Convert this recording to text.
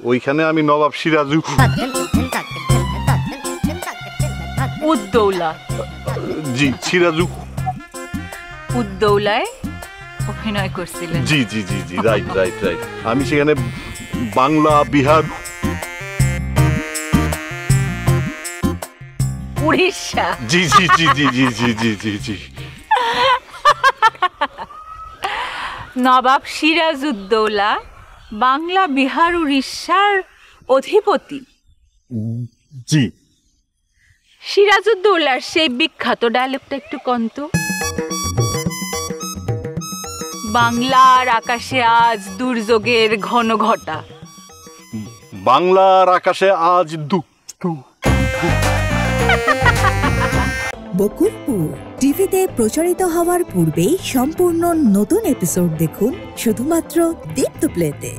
ওইখানে আমি নবাব সিরাজু উদ্দৌলা জি সিরাজু উদ্দৌলায় অভিনয় করছিলেন জি জি জি জি রাইট রাইট রাইট আমি সেখানে বাংলা বিহার উড়িষ্যা জি জি জি জি জি জি জি জি জি নবাব সিরাজউদ্দৌলা বাংলা বিহার উড়িষ্যার অধিপতি। জি। সিরাজউদ্দৌলার সেই বিখ্যাত ডায়লগটা একটু কন্ত বাংলার আকাশে আজ দুর্যোগের ঘন ঘটা। বাংলার আকাশে আজ দু বকুলপুর। টিভিতে প্রচারিত হওয়ার পূর্বেই সম্পূর্ণ নতুন এপিসোড দেখুন শুধুমাত্র দীপ্ত প্লেতে